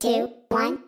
two, one.